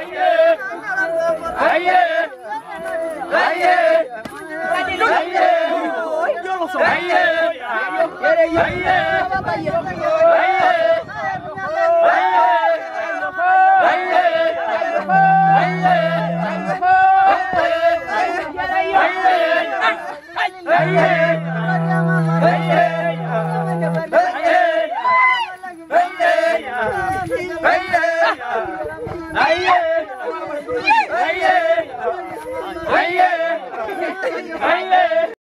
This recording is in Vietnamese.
Yeah. Aí, aí.